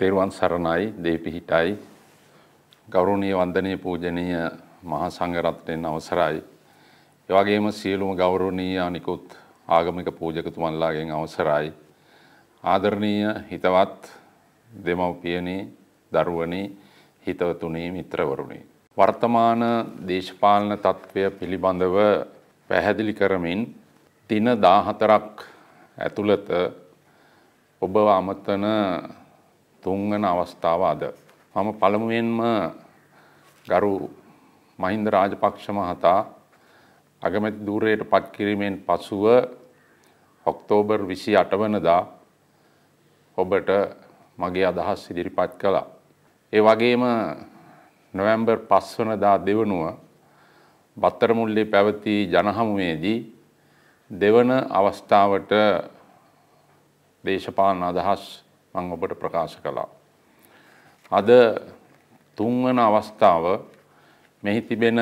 තෙරුවන් සරණයි දේපිහිටයි ගෞරවනීය වන්දනීය පූජනීය මහා සංඝරත්නයන් අවසරයි. ඒ වගේම සියලුම ගෞරවනීය අනිකුත් ආගමික පූජකතුමන්ලාගෙන් අවසරයි. ආදරණීය හිතවත් දෙමව්පියනි දරුවනි හිතවතුනි මිත්‍රවරුනි. වර්තමාන දේශපාලන තත්ත්වය පිළිබඳව පැහැදිලි කරමින් දින 14ක් ඇතුළත ඔබ අමතන තුන්වන අවස්ථාව අද. මම පළමුවෙන්ම ගරු මහින්ද රාජපක්ෂ මහතා අගමැති ධූරයට පත් කිරීමෙන් පසුව ඔක්තෝබර් 28 වනදා ඔබට මගේ අදහස් ඉදිරිපත් කළා. ඒ වගේම නොවැම්බර් 5 වනදා දෙවනුව බත්තරමුල්ලේ පැවති ජනහමුවේදී දෙවන අවස්ථාවට දේශපාලන අදහස් මං ඔබට ප්‍රකාශ කළා. අද තුන්වන අවස්ථාව මෙහි තිබෙන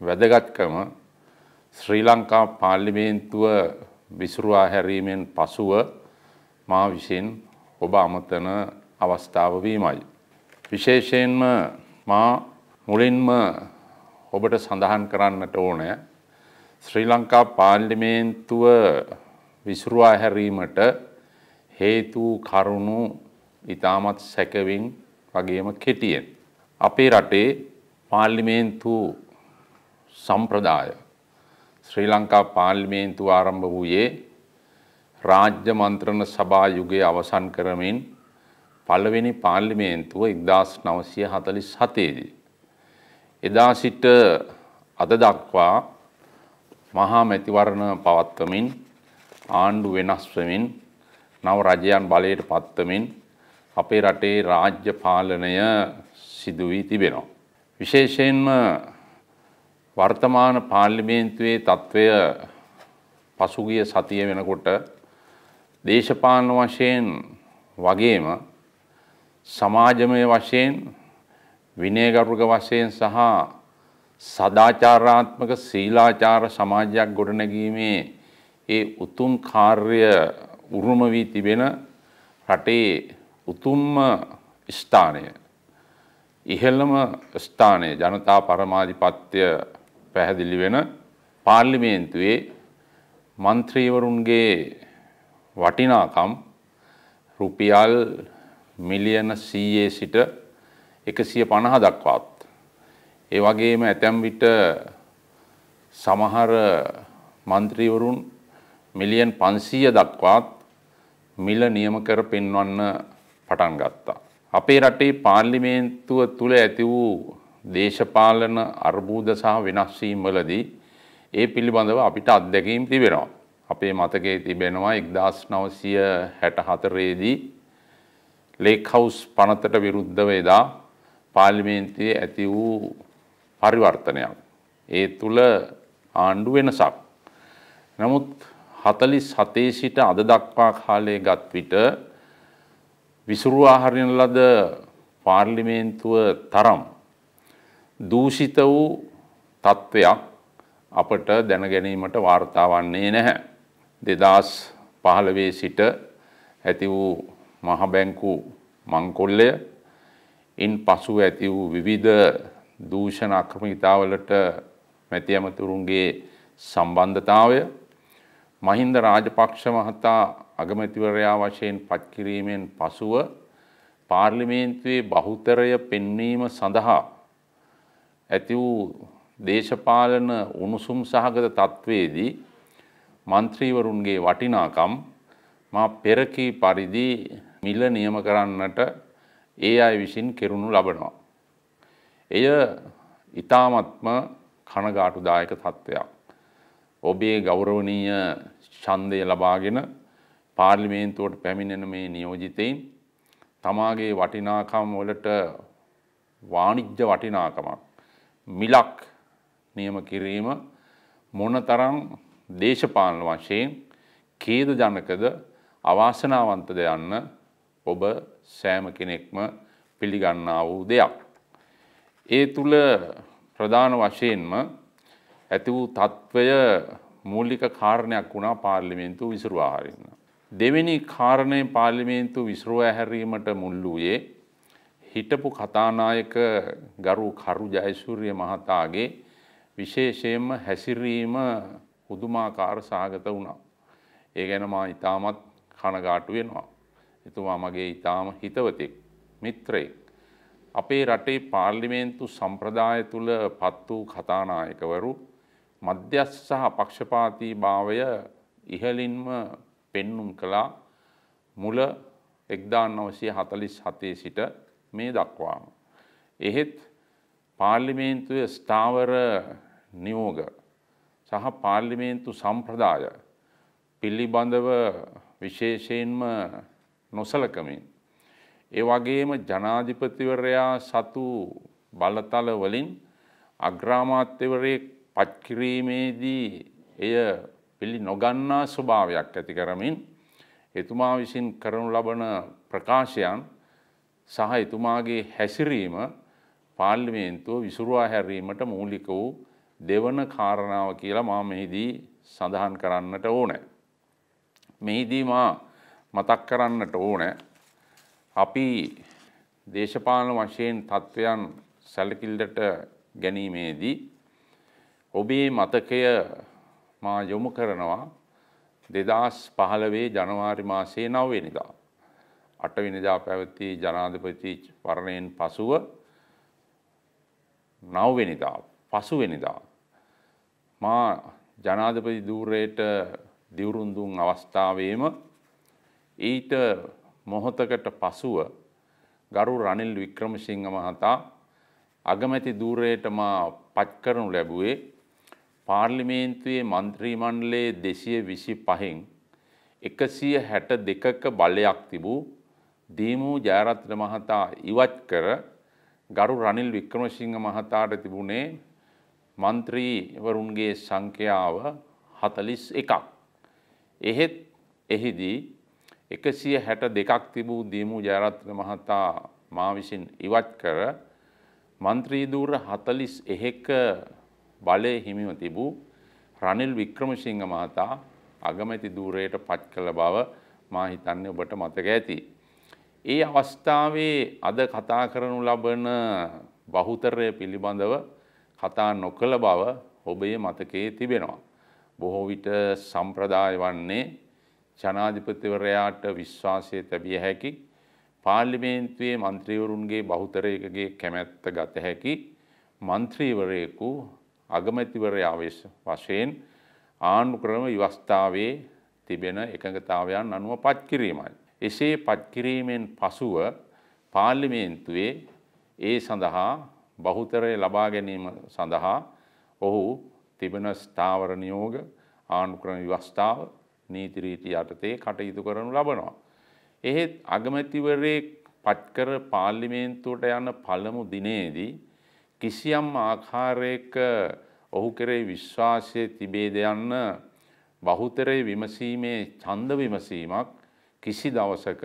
වැදගත්කම ශ්‍රී ලංකා පාර්ලිමේන්තුව විසුරුවා හැරීමෙන් පසුව මා විසින් ඔබ අමතන අවස්ථාව වීමයි. විශේෂයෙන්ම මා මුලින්ම ඔබට සඳහන් කරන්නට ඕනෑ ශ්‍රී ලංකා පාර්ලිමේන්තුව විසුරුවා හැරීමට හේතු කරුණු ඉතාමත් සැකවින් වගේම කෙටියෙන්. අපේ රටේ පාර්ලිමේන්තු සම්ප්‍රදාය ශ්‍රී ලංකා පාර්ලිමේන්තු ආරම්භ වූයේ රාජ්‍ය මන්ත්‍රණ සභා යුගය අවසන් කරමින් පළවෙනි පාර්ලිමේන්තුව ඉක්දස් නවසය හතලිස් හතේදී. එදා සිට අද දක්වා මහා මැතිවරණ පවත්වමින් ආණ්ඩු වෙනස්වමින් නව රජයන් බලයට පත්වමින් අපේ රටේ රාජ්‍ය පාලනය සිදුවී තිබෙනවා. විශේෂයෙන්ම වර්තමාන පාර්ලිමේන්තුවේ තත්ත්වය පසුගිය සතිය වෙනකොට දේශපාලන වශයෙන් වගේම සමාජමය වශයෙන් විනයගරුක වශයෙන් සහ සදාචාරාත්මක සීලාචාර සමාජයක් ගොඩනැගීමේ ඒ උතුම් කාර්ය උරුම වී තිබෙන රටේ උතුම්ම ස්ථානය ඉහළම ස්ථානය ජනතා පරමාධිපත්‍ය පැහැදිලි වෙන පාර්ලිමේන්තුවේ මන්ත්‍රීවරුන්ගේ වටිනාකම් රුපියල් මිලියන සීයේ සිට එකසිය පණහ දක්වාත්. ඒ වගේම ඇතැම් විට සමහර මන්ත්‍රීවරුන් මිලියන් පන්සීය දක්වාත් මිල නියම කර පෙන්වන්න පටන් ගත්තා. අපේ රටේ පාර්ලිමේන්තුව තුළ ඇති වූ දේශපාලන අර්බූද සහ වෙනස්වීම් වලදී ඒ පිළිබඳව අපිට අත්දැකීම් තිබෙනවා. අපේ මතකයේ තිබෙනවා එක්දස් නවසය හැට හතරේදී ලේක්හවුස් පනතට විරුද්ධව එදා පාර්ලිමේන්තයේ ඇති වූ පරිවර්තනයක්. ඒ තුළ ආණ්ඩු වෙනසක්. නමුත් හතලිස් හතේ සිට අද දක්වා කාලය ගත් විට විසුරුවා හරින ලද පාර්ලිමේන්තුව තරම් දූෂිත වූ තත්ත්වයක් අපට දැනගැනීමට වාර්තා වන්නේ නැහැ. දෙදස් පහළවේ සිට ඇති වූ මහබැංකු මංකොල්ලය ඉන් පසු ඇති වූ විවිධ දූෂණ අක්‍රමිතාවලට මැති ඇමතුරුන්ගේ සම්බන්ධතාවය මහින්ද රාජපක්ෂ මහතා අගමැතිවරයා වශයෙන් පත්කිරීමෙන් පසුව පාර්ලිමේන්තුවේ බහුතරය පෙන්වීම සඳහා ඇති වූ දේශපාලන උණුසුම් සහගත තත්ත්වයේදී මන්ත්‍රීවරුන්ගේ වටිනාකම් මා පෙරකී පරිදි මිල නියම කරන්නට ඒ අය විසින් කෙරුණු ලබනවා. එය ඉතාමත්ම කනගාටුදායක තත්ත්වයක්. ඔබේ ගෞරවනීය ඡන්දය ලබාගෙන පාර්ලිමේන්තුවට පැමිණෙන මේ නියෝජිතයින් තමාගේ වටිනාකම් වලට වාණිජ්‍ය වටිනාකමක් මිලක් නියම කිරීම මොනතරම් දේශපාලන වශයෙන් කේද ජනකද අවාසනාවන්තද යන්න ඔබ සෑම කෙනෙක්ම පිළිගන්නා වූ දෙයක්. ඒ තුළ ප්‍රධාන වශයෙන්ම ඇති වූ තත්ත්වය මූලික කාරණයක් වුණා පාර්ලිමේන්තු විසුරුවාහරන්න. දෙවෙනි කාරණය පාර්ලිමේන්තු විසරුව ඇහැරීමට මුල් වූයේ හිටපු කතානායක ගරු කරු ජයසූරිය මහතාගේ විශේෂයෙන්ම හැසිරීම පුදුමාකාර සහගත වුණා. ඒ ගැන මා ඉතාමත් කනගාටු වෙනවා. එතුමා මගේ ඉතාම හිතවතෙක් මිත්‍රයෙක්. අපේ රටේ පාර්ලිමේන්තු සම්ප්‍රදාය තුළ පත් වූ කතානායකවරු මධ්‍යස් සහ පක්ෂපාතී භාවය ඉහලින්ම පෙන්නුම් කළා මුල එක්දා නවසය හතලිස් හතේ සිට මේ දක්වාම. එහෙත් පාර්ලිමේන්තුවේ ස්ථාවර නියෝග සහ පාර්ලිමේන්තු සම්ප්‍රදාය පිළිබඳව විශේෂයෙන්ම නොසලකමින්. ඒ වගේම ජනාධිපතිවරයා සතු බලතල වලින් අග්‍රාමාත්‍යවරයෙක් පත්කිරීමේදී එය පිළි නොගන්නා ස්වභාවයක් ඇති කරමින් එතුමා විසින් කරනු ලබන ප්‍රකාශයන් සහ එතුමාගේ හැසිරීම පාර්ලිමේන්තුව විසුරුවා හැරීමට මූලික වූ දෙවන කාරණාව කියලා මා මෙහිදී සඳහන් කරන්නට ඕනෑ. මෙහිදී මා මතක් කරන්නට ඕනෑ අපි දේශපාලන වශයෙන් තත්ත්වයන් සැලකිල්ලට ගැනීමේදී ඔබේ මතකය මා යොමු කරනවා දෙදස් පහළවේ ජනවාරි මාසයේ නවවෙනිදා. අටවිනිදා පැවති ජනාධපති වරණයෙන් පසුව නවවෙනිදා පසුවෙනිදා. මා ජනාධපති දූරයට දිවුරුන්දුන් අවස්ථාවේම ඊට මොහොතකට පසුව ගරු රනිල් වික්‍රමසිංහ මහතා අගමැති දූරයට මා පත් කරනු ලැබුවේ පාර්ලිමේන්තුවේ මන්ත්‍රී මණ්ඩලයේ දෙසිය විසි පහෙන් එකසිය හැට දෙකක බලයක් තිබූ දීමූ ජයරත්න මහතා ඉවත් කර ගරු රනිල් වික්‍රමසිංහ මහතාට තිබුණේ මන්ත්‍රීවරුන්ගේ සංඛ්‍යාව හතලිස් එකක්. එහෙත් එහිදී එකසිය හැට දෙකක් තිබූ දීමූ ජයරත්න මහතා මා විසින් ඉවත් කර මන්ත්‍රීදූර හතලිස් එහෙක බලය හිමිව තිබූ රනිල් වික්‍රමසිංහ මහතා අගමැති දූරයට පත් කළ බව මා හිතන්නේ ඔබට මතක ඇති. ඒ අවස්ථාවේ අද කතා කරනු ලබන බහුතරය පිළිබඳව කතා නොකළ බව ඔබේ මතකයේ තිබෙනවා. බොහෝ විට සම්ප්‍රදාය වන්නේ ජනාධිපතිවරයාට විශ්වාසය තැබිය හැකි පාර්ලිමේන්තුවේ මන්ත්‍රීවරුන්ගේ බහුතරයකගේ කැමැත්ත ගත හැකි මන්ත්‍රීවරයෙකු අගමැතිවරයා වශයෙන් ආණ්ඩුක්‍රම ව්‍යවස්ථාවේ තිබෙන එකඟතාවයන් අනුව පත් කිරීමයි. එසේ පත්කිරීමෙන් පසුව පාර්ලිමේන්තුවේ ඒ සඳහා බහුතරය ලබා ගැනීම සඳහා ඔහු තිබෙන ස්ථාවර නියෝග ආණ්ඩුක්‍රම ව්‍යවස්ථාව නීතිරීති යටතේ කටයුතු කරනු ලබනවා. එහෙත් අගමැතිවරේ පත්කර පාර්ලිමේන්තුවට යන පළමු දිනේදී කිසියම් ආකාරයක ඔහු කරේ විශ්වාසය තිබේද යන්න බහුතරය විමසීමේ ඡන්ද විමසීමක් කිසි දවසක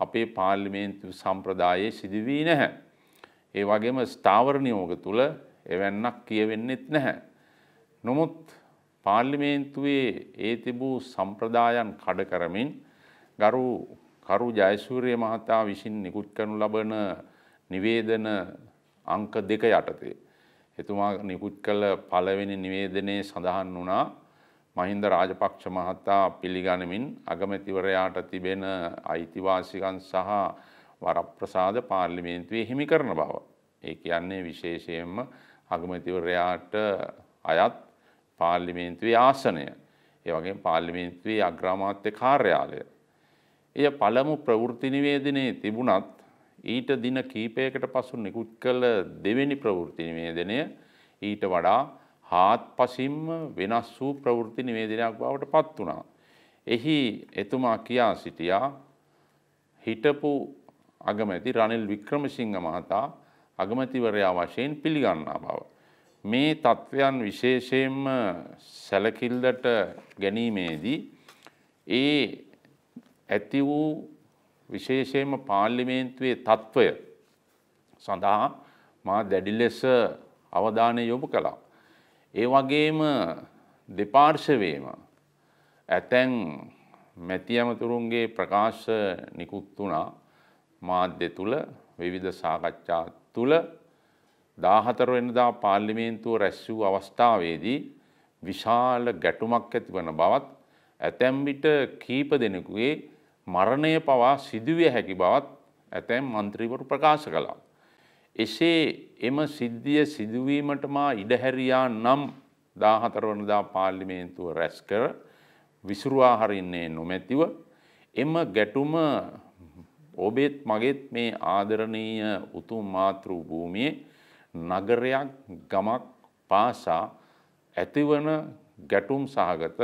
අපේ පාර්ලිමේන්තු සම්ප්‍රදායේ සිදුවී නැහැ. ඒ වගේම ස්ථාවර නියෝග තුළ එවැන්නක් කියවෙන්නෙත් නැහැ. නොමුත් පාර්ලිමේන්තුවේ ඒ තිබූ සම්ප්‍රදායන් කඩ කරමින් ගරු කරු ජයසූරිය මහතා විසින් නිකුත් කරනු ලබන නිවේදන අංක දෙක යටතේ. එතුමා නිකුත් කළ පළවෙනි නිවේදනයේ සඳහන් වුණා මහින්ද රාජපක්ෂ මහතා පිළිගනිමින් අගමැතිවරයාට තිබෙන අයිතිවාසිකන් සහ වරප්‍රසාද පාර්ලිමේන්තුවේ හිමි කරන බව. ඒ කියන්නේ විශේෂයෙන්ම අගමැතිවරයාට අයත් පාර්ලිමේන්තුවේ ආසනය. ඒ වගේ පාර්ලිමේන්තුවේ අග්‍රාමාත්‍ය කාර්යාලය. එය පළමු ප්‍රවෘත්ති නිවේදනයේ තිබුණත් ඊට දින කීපයකට පසු නිකුත් කළ දෙවෙනි ප්‍රවෘත්ති නිවේදනය ඊට වඩා හාත් පසින්ම වෙනස් වූ ප්‍රවෘත්ති නිවේදනයක් බවට පත් වුණා. එහි එතුමා කියා සිටියා හිටපු අගමැති රනිල් වික්‍රමසිංහ මහතා අගමැතිවරයා වශයෙන් පිළිගන්නා බව. මේ තත්ත්වයන් විශේෂයෙන්ම සැලකිල්ලට ගැනීමේදී ඒ ඇති වූ විශේෂයෙන්ම පාර්ලිමේන්තුවේ තත්ත්වය සඳහා මා දැඩි ලෙස අවධානය යොමු කළා. ඒ වගේම දෙපාර්ශවේම ඇතැන් මැති ඇමතුරුන්ගේ ප්‍රකාශ නිකුත් වුණා මාධ්‍ය තුළ විවිධ සාකච්ඡා තුළ දාහතර වෙනදා පාර්ලිමේන්තුව රැස් වූ අවස්ථාවේදී විශාල ගැටුමක් ඇති වන බවත් ඇතැම් විට කීප දෙනෙකුගේ මරණය පවා සිදුවිය හැකි බවත් ඇතැම් මන්ත්‍රීවරු ප්‍රකාශ කළා. එසේ එම සිද්ධිය සිදුවීමට මා ඉඩහැරියා නම් දාහතරවනදා පාර්ලිමේන්තුව රැස් කර විසුරුවා හරින්නේ නොමැතිව එම ගැටුම ඔබෙත් මගෙත් මේ ආදරණීය උතුම් මාතෘ භූමියේ නගරයක් ගමක් පාසා ඇතිවන ගැටුම් සහගත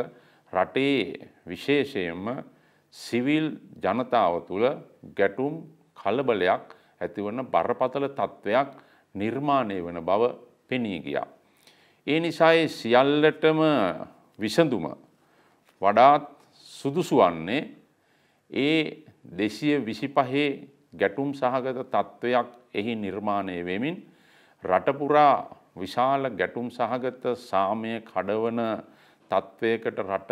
රටේ විශේෂයෙන්ම සිවිල් ජනතාව තුළ ගැටුම් කලබලයක් ඇතිවන බරපතල තත්ත්වයක් නිර්මාණය වන බව පෙනී ගියා. ඒ නිසායි සියල්ලටම විසඳුම වඩාත් සුදුසු වන්නේ ඒ දෙසිය විසිපහේ ගැටුම් සහගත තත්ත්වයක් එහි නිර්මාණය වෙමින් රටපුරා විශාල ගැටුම් සහගත සාමය කඩවන තත්ත්වයකට රට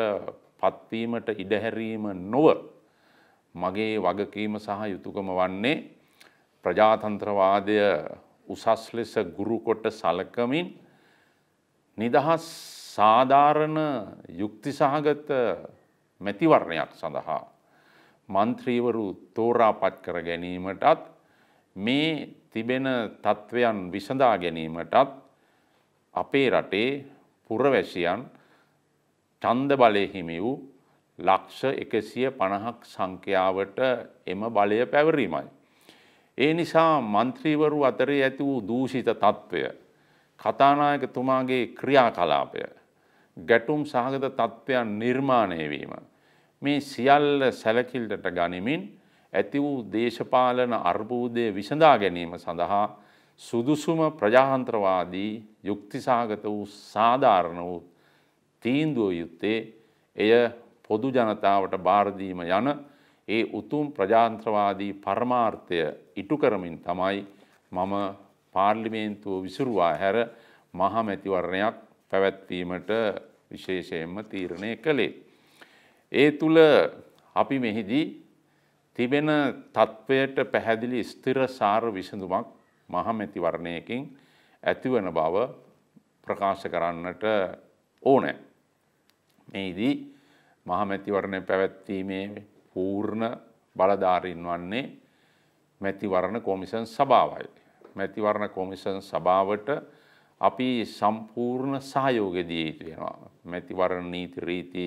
පත්වීමට ඉඩහැරීම නොව මගේ වගකීම සහ යුතුකම වන්නේ ප්‍රජාතන්ත්‍රවාදය උසස් ලෙස ගුරුකොට සලකමින් නිදහස් සාධාරණ යුක්ති සහගත මැතිවරණයක් සඳහා මන්ත්‍රීවරු තෝරාපත් කර ගැනීමටත් මේ තිබෙන තත්ත්වයන් විසඳා ගැනීමටත් අපේ රටේ පුරවැසියන් ඡන්ද බලය හිමි වූ ලක්ෂ එකසිය පණහක් සංඛ්‍යාවට එම බලය පැවරීමයි. ඒ නිසා මන්ත්‍රීවරු අතරේ ඇති වූ දූෂිත තත්ත්වය කතානායකතුමාගේ ක්‍රියා කලාපය ගැටුම් සහගත තත්ත්වයන් නිර්මාණය වීම මේ සියල්ල සැලකිල්ටට ගනිමින් ඇති වූ දේශපාලන අර්බූදය විසඳා ගැනීම සඳහා සුදුසුම ප්‍රජාහන්ත්‍රවාදී යුක්තිසාගත වූ සාධාරණ වූ තීන්දුව යුත්තේ එය පොදු ජනතාවට බාරදීම යන ඒ උතුම් ප්‍රජාන්ත්‍රවාදී පරමාර්ථය ඉටු කරමින් තමයි මම පාර්ලිමේන්තුව විසුරුවා හැර මහමැතිවරණයක් පැවැත්වීමට විශේෂයෙන්ම තීරණය කළේ. ඒ තුළ අපි මෙහිදී තිබෙන තත්ත්වයට පැහැදිලි ස්තිර සාර විසඳුමක් මහමැතිවරණයකින් ඇතිවන බව ප්‍රකාශ කරන්නට ඕනෑ. මෙහිදී මහමැතිවරණය පැවැත්වීමේ පූර්ණ බලධාරීන් වන්නේ මැතිවරණ කොමිසන් සභාවයි. මැතිවරණ කොමිසන් සභාවට අපි සම්පූර්ණ සහයෝගදිය යුතු වෙනවා. මැතිවරණ නීති රීති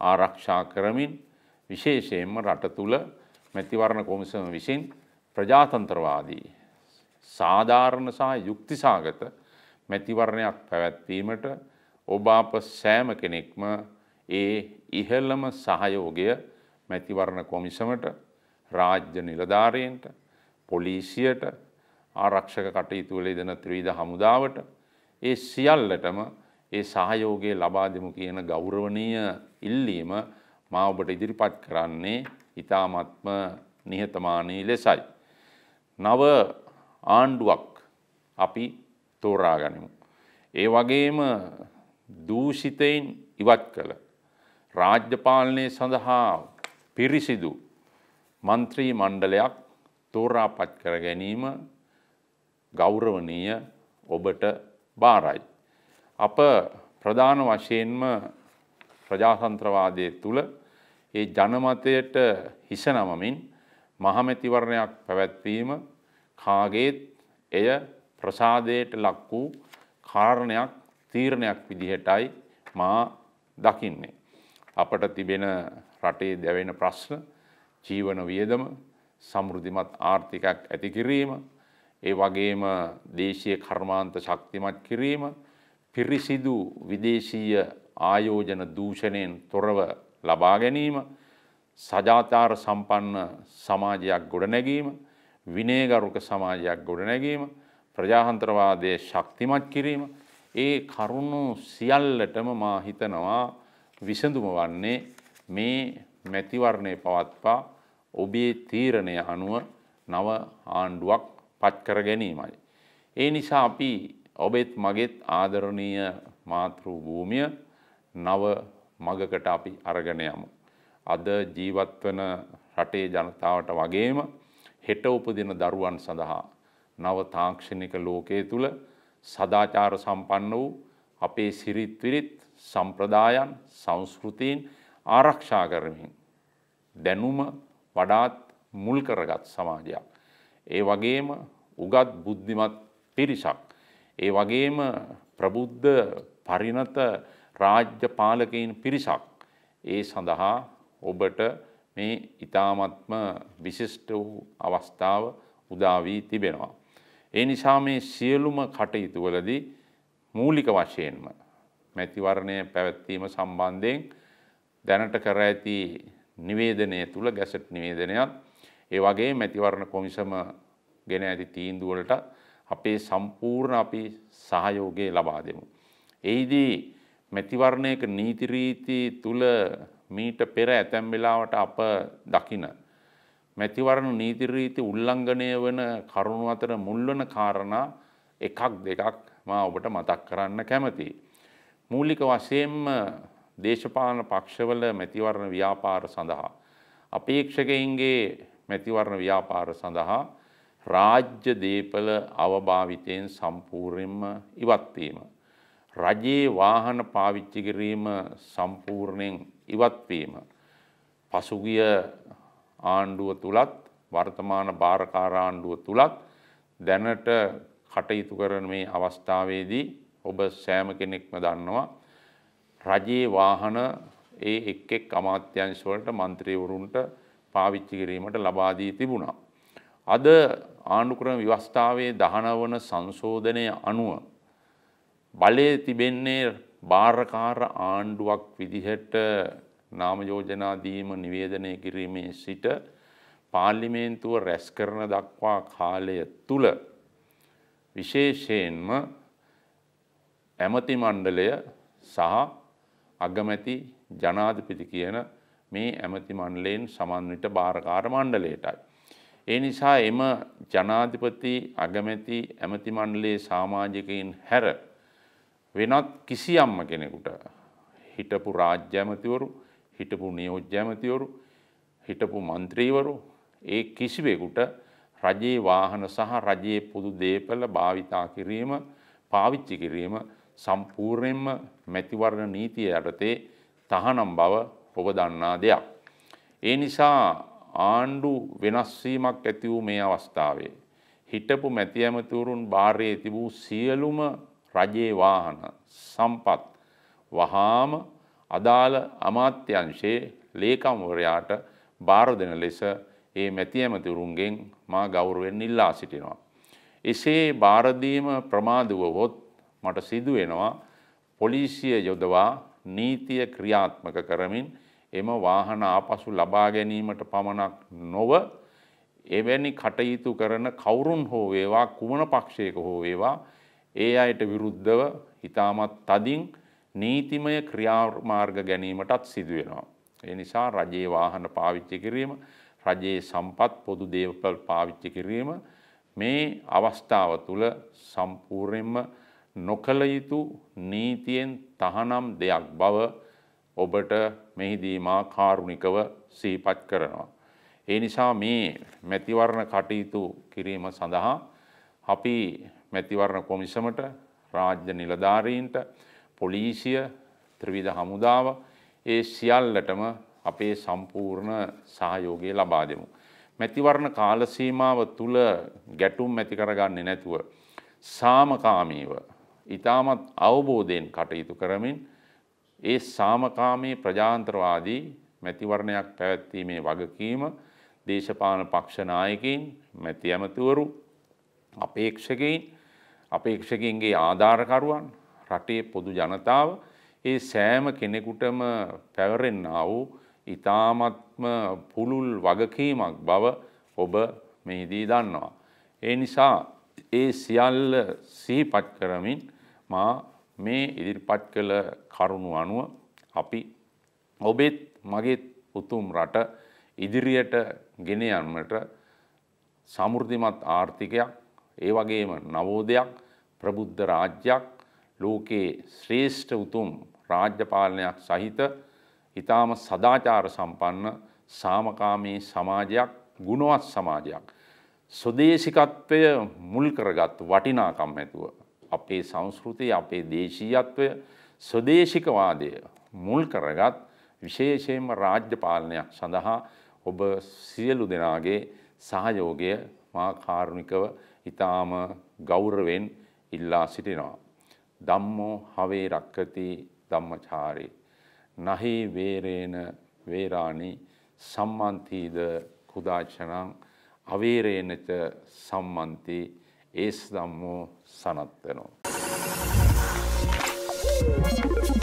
ආරක්ෂා කරමින් විශේෂයෙන්ම රට තුළ මැතිවරණ කොමිසම විසින් ප්‍රජාතන්ත්‍රවාදී සාධාරණ සහ යුක්තිසාගත මැතිවරණයක් පැවැත්වීමට ඔබ අප සෑම කෙනෙක්ම ඒ ඉහළම සහයෝගය මැතිවරණ කොමිසමට රාජ්‍ය නිලධාරයන්ට පොලිසියට ආරක්ෂක කටයුතු වල දෙන ත්‍රීධ හමුදාවට ඒ සියල්ලටම ඒ සහයෝගය ලබා දෙමු කියන ගෞරවනීය ඉල්ලීම මා ඔබට ඉදිරිපත් කරන්නේ ඉතාමත්ම නිහතමානී ලෙසයි. නව ආණ්ඩුවක් අපි තෝරා ගනිමු. ඒ වගේම දූෂිතයින් ඉවත් කළ රාජ්‍යපාලනය සඳහා පිරිසිදු මන්ත්‍රී මණ්ඩලයක් තෝරාපත් කර ගැනීම ගෞරවනීය ඔබට බාරයි. අප ප්‍රධාන වශයෙන්ම ප්‍රජාතන්ත්‍රවාදය තුළ ඒ ජනමතයට හිස නමමින් මහමැතිවරණයක් පැවැත්වීම කාගේත් එය ප්‍රසාදයට ලක් වූ කාරණයක් තීරණයක් විදිහටයි මා දකින්නේ. අපට තිබෙන රටේ දැවෙන ප්‍රශ්න ජීවන වියදම සමෘද්ධිමත් ආර්ථිකයක් ඇති කිරීම ඒ වගේම දේශීය කර්මාන්ත ශක්තිමත් කිරීම පිරිසිදු විදේශීය ආයෝජන දූෂණයෙන් තොරව ලබා ගැනීම සජාතාර සම්පන්න සමාජයක් ගොඩනැගීම විනයගරුක සමාජයක් ගොඩනැගීම ප්‍රජාහන්ත්‍රවාදය ශක්තිමත් කිරීම ඒ කරුණු සියල්ලටම මා හිතනවා විසඳුම වන්නේ මේ මැතිවරණය පවත්වා ඔබේ තීරණය අනුව නව ආණ්ඩුවක් පත් කර ගැනීමයි. ඒ නිසා අපි ඔබෙත් මගෙත් ආදරණීය මාතෘ භූමිය නව මගකට අපි අරගෙන යමු. අද ජීවත්වන රටේ ජනතාවට වගේම හෙට උපදින දරුවන් සඳහා නව තාක්ෂණික ලෝකයේ තුළ සදාචාර සම්පන්න වූ අපේ සිරිත් විරිත් සම්ප්‍රදායන් සංස්කෘතීන් ආරක්ෂා කරමින් දැනුම වඩාත් මුල් කරගත් සමාජයක්. ඒ වගේම උගත් බුද්ධිමත් පිරිසක්. ඒ වගේම ප්‍රබුද්ධ පරිණත රාජ්‍ය පාලකයින් පිරිසක්. ඒ සඳහා ඔබට මේ ඉතාමත්ම විශිෂ්ට වූ අවස්ථාව උදාවී තිබෙනවා. ඒ නිසා මේ සියලුම කටයුතුවලදී මූලික වශයෙන්ම මැතිවරණය පැවැත්වීම සම්බන්ධයෙන් දැනට කර ඇති නිවේදනය තුළ ගැසට් නිවේදනයක් ඒ වගේ මැතිවරණ කොමිසම ගෙන ඇති තීන්දුවලට අපේ සම්පූර්ණ අපි සහයෝගය ලබා දෙමු. එහිදී මැතිවරණයක නීතිරීති තුළ මීට පෙර ඇතැම් වෙලාවට අප දකින. මැතිවරණ නීතිරීති උල්ලංඝනය වන කරුණු අතර මුල්වන කාරණා එකක් දෙකක් මා ඔබට මතක් කරන්න කැමති. මූලික වශයෙන්ම දේශපාලන පක්ෂවල මැතිවරණ ව්‍යාපාර සඳහා. අපේක්ෂකයින්ගේ මැතිවරණ ව්‍යාපාර සඳහා රාජ්‍ය දේපල අවභාවිතයෙන් සම්පූර්ණයෙන්ම ඉවත්වීම. රජයේ වාහන පාවිච්චි කිරීම සම්පූර්ණයෙන් ඉවත්වීම. පසුගිය ආණ්ඩුව තුළත් වර්තමාන භාරකාර ආණ්ඩුව තුළත් දැනට කටයුතු කරන මේ අවස්ථාවේදී ඔබ සෑම කෙනෙක්ම දන්නවා රජයේ වාහන ඒ එක් එක් අමාත්‍යංශවලට මන්ත්‍රීවරුන්ට පාවිච්චි කිරීමට ලබා දී තිබුණා. අද ආණ්ඩුක්‍රම ව්‍යවස්ථාවේ දහනවන සංශෝධනය අනුව බලය තිබෙන්නේ භාරකාර ආණ්ඩුවක් විදිහට නාම යෝජනා දීම නිවේදනය කිරීමේ සිට පාර්ලිමේන්තුව රැස් කරන දක්වා කාලය තුල විශේෂයෙන්ම ඇමති මණ්ඩලය සහ අගමැති ජනාධිපති කියන මේ ඇමති මණ්ඩලයෙන් සමන්විත භාරකාර මණ්ඩලයටයි. ඒ නිසා එම ජනාධිපති අගමැති ඇමති මණ්ඩලයේ සාමාජිකයින් හැර වෙනත් කිසියම්ම කෙනෙකුට හිටපු රාජ්‍ය ඇමතිවරු හිටපු නියෝජ්‍ය ඇමතිවරු හිටපු මන්ත්‍රීවරු ඒ කිසිවෙකුට රජයේ වාහන සහ රජයේ පොදු දේපල භාවිතා කිරීම පාවිච්චි කිරීම සම්පූර්ණයෙන්ම මැතිවරණ නීතිය යටතේ තහනම් බව ඔබ දන්නා දෙයක්. ඒ නිසා ආණ්ඩු වෙනස්වීමක් ඇති වූ මේ අවස්ථාවේ. හිටපු මැති ඇමතුරුන් භාරයේ තිබූ සියලුම රජයේ වාහන සම්පත් වහාම අදාළ අමාත්‍යංශයේ ලේකම්වරයාට භාර දෙන ලෙස ඒ මැති ඇමතිවරුන්ගෙන් මා ගෞරවෙන් ඉල්ලා සිටිනවා. එසේ භාරදීම ප්‍රමාදවහොත් මට සිදුවෙනවා පොලිසිය යොදවා නීතිය ක්‍රියාත්මක කරමින් එම වාහන ආපසු ලබා ගැනීමට පමණක් නොව එවැනි කටයුතු කරන කවුරුන් හෝ වේවා කුමන පක්ෂයක හෝ වේවා ඒ අයට විරුද්ධව ඉතාමත් තදින් නීතිමය ක්‍රියාමාර්ග ගැනීමටත් සිදුවෙනවා. ඒ නිසා රජයේ වාහන පාවිච්චි කිරීම රජයේ සම්පත් පොදු දේවපල් පාවිච්චි කිරීම මේ අවස්ථාව තුළ සම්පූර්ණයෙන්ම නොකළ යුතු නීතියෙන් තහනම් දෙයක් බව ඔබට මෙහිදී මා කාරුණිකව සිහිපත් කරනවා. ඒ නිසා මේ මැතිවරණ කටයුතු කිරීම සඳහා අපි මැතිවරණ කොමිසමට රාජ්‍ය නිලධාරීන්ට පොලිසිය ත්‍රවිධ හමුදාව ඒ සියල්ලටම අපේ සම්පූර්ණ සහයෝගය ලබා දෙමු. මැතිවරණ කාලසීමාව තුළ ගැටුම් ඇති කරගන්නේ නැතුව. සාමකාමීව ඉතාමත් අවබෝධයෙන් කටයුතු කරමින් ඒ සාමකාමී ප්‍රජාන්ත්‍රවාදී මැතිවරණයක් පැවැත්වීමේ වගකීම දේශපාලන පක්ෂනායකින් මැති ඇමතුවරු අපේක්ෂකයින් අපේක්ෂකින්ගේ ආධාරකරුවන් රටේ පොදු ජනතාව ඒ සෑම කෙනෙකුටම පැවරෙන්න වූ ඉතාමත්ම පුළුල් වගකීමක් බව ඔබ මෙහිදී දන්නවා. ඒ නිසා ඒ සියල්ල සිහිපත් කරමින් මා මේ ඉදිරිපත් කළ කරුණු අනුව අපි ඔබෙත් මගෙත් උතුම් රට ඉදිරියට ගෙන යන්නට සමෘද්ධිමත් ආර්ථිකයක් ඒ වගේම නවෝදයක් ප්‍රබුද්ධ රාජ්‍යයක් ලෝකයේ ශ්‍රේෂ්ඨ උතුම් රාජ්‍ය පාලනයක් සහිත ඊටාම සදාචාර සම්පන්න සාමකාමී සමාජයක් ගුණවත් සමාජයක්. ස්වදේශිකත්වය මුල් කරගත් වටිනාකම් ඇතුව. අපේ සංස්කෘතිය අපේ දේශීයත්වය ස්වදේශිකවාදය මුල් කරගත් විශේෂයෙන්ම රාජ්‍ය පාලනයක් සඳහා ඔබ සියලු දෙනාගේ සහයෝගය මා කාරුණිකව ඉතාම ගෞරවෙන් ඉල්ලා සිටිනවා. ධම්මෝ හවේ රක්කති ධම්මචාරී. නහි වේරේන වේරාණි සම්මන්තීද කුදාචනං අවේරේනච සම්මන්ති ඒස් ධම්මෝ සනත්තනෝ. Thank you.